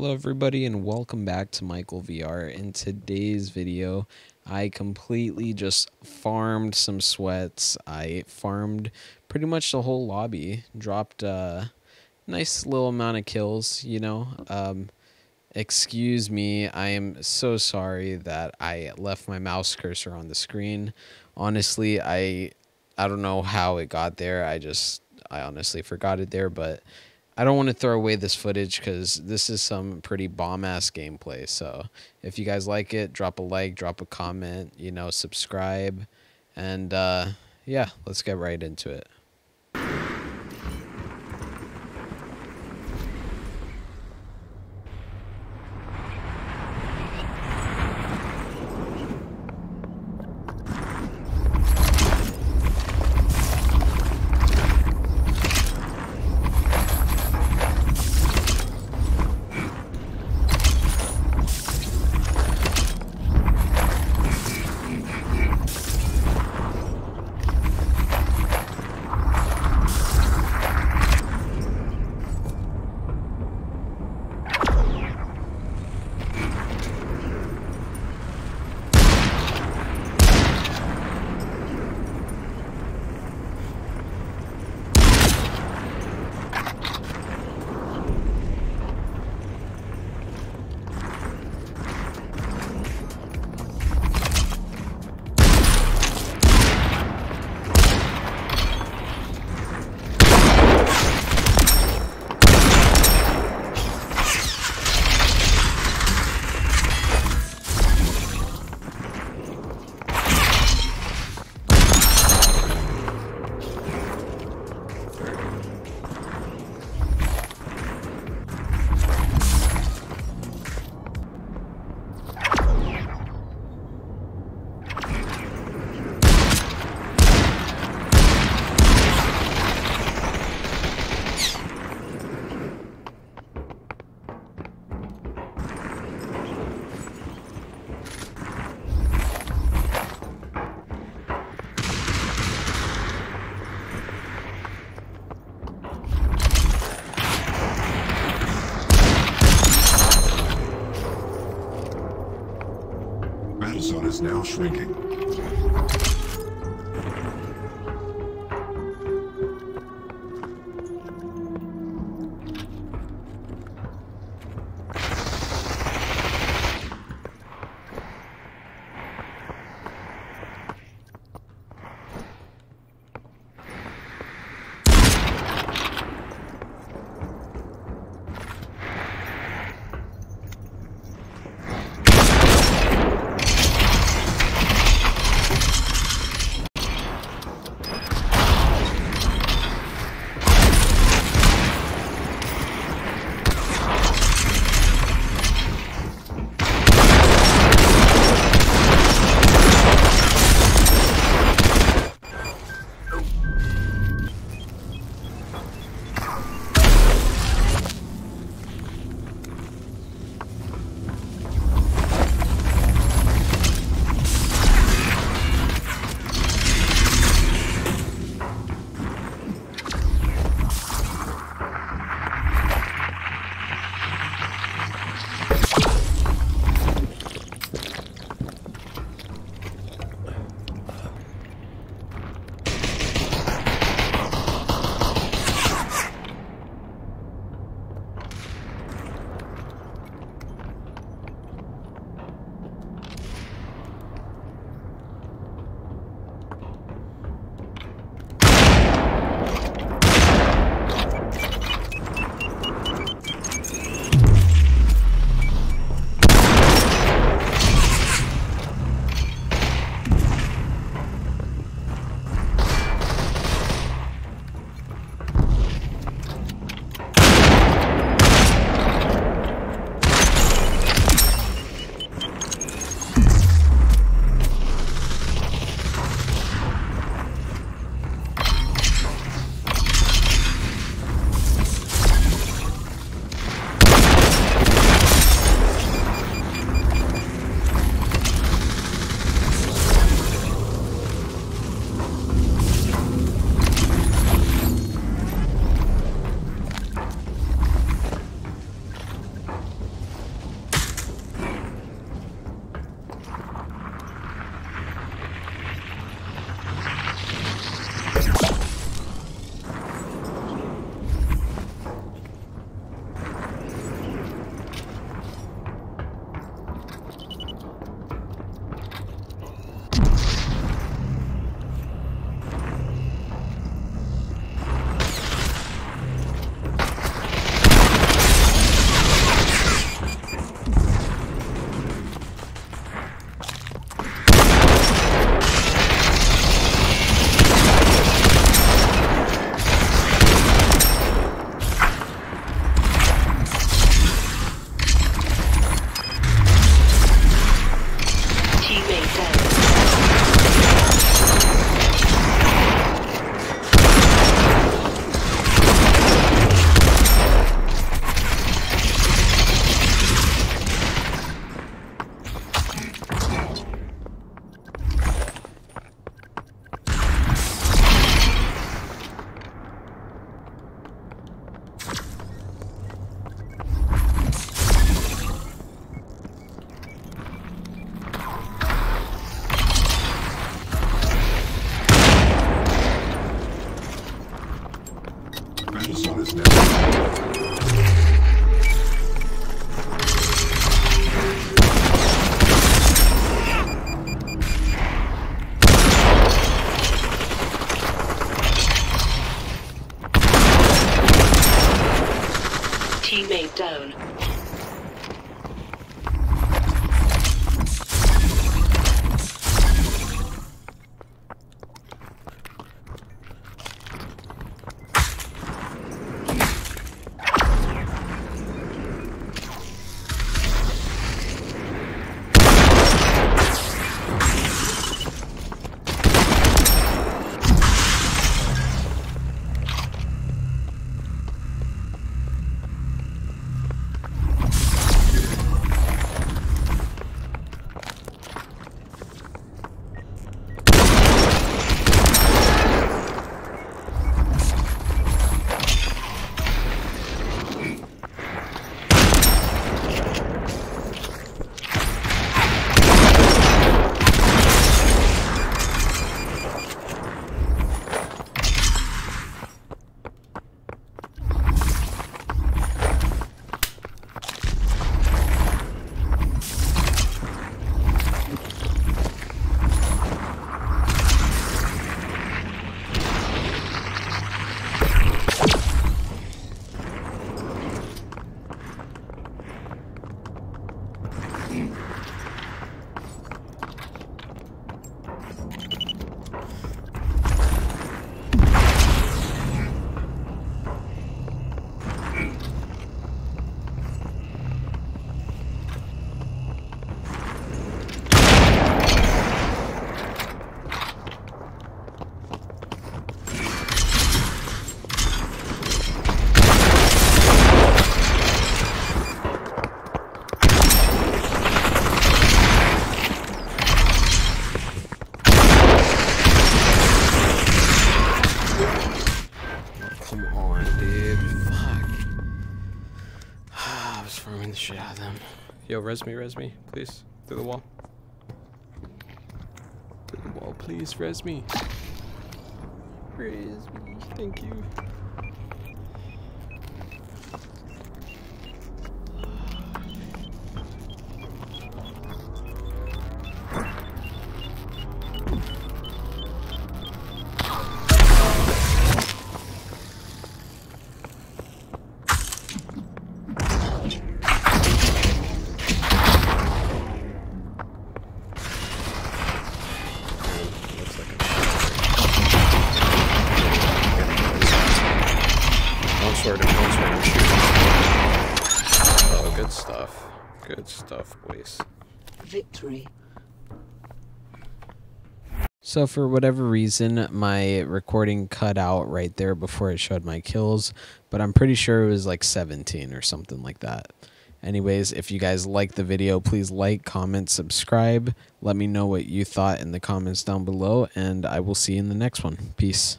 Hello everybody and welcome back to Mikkel VR. In today's video, I completely just farmed some sweats. I farmed pretty much the whole lobby, dropped a nice little amount of kills, you know. Um, excuse me, I am so sorry that I left my mouse cursor on the screen. Honestly, I I don't know how it got there. I just I honestly forgot it there, but I don't want to throw away this footage because this is some pretty bomb ass gameplay. So if you guys like it, drop a like, drop a comment, you know, subscribe, and uh, yeah, let's get right into it. Zone is now shrinking. The shit out of them. Yo, res me, res me, please. Through the wall. Through the wall, please, res me. Res me, thank you. Good stuff, boys. Victory. So for whatever reason, my recording cut out right there before it showed my kills, but I'm pretty sure it was like 17 or something like that. Anyways, if you guys like the video, please like, comment, subscribe. Let me know what you thought in the comments down below, and I will see you in the next one. Peace.